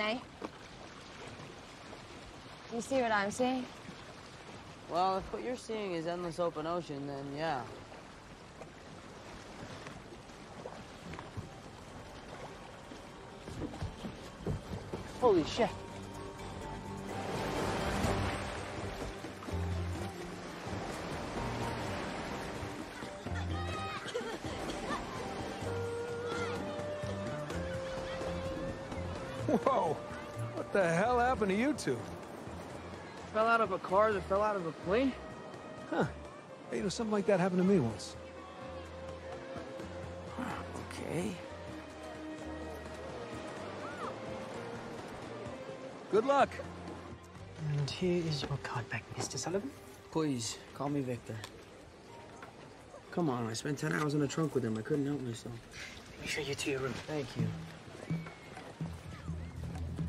Nate. You see what I'm seeing? Well, if what you're seeing is endless open ocean, then yeah. Holy shit. Whoa! What the hell happened to you two? Fell out of a car that fell out of a plane? Huh. Hey, you know, something like that happened to me once. Okay. Good luck. And here is your card back, Mr. Sullivan. Please, call me Victor. Come on, I spent 10 hours in the trunk with him. I couldn't help myself. Let me show you to your room. Thank you.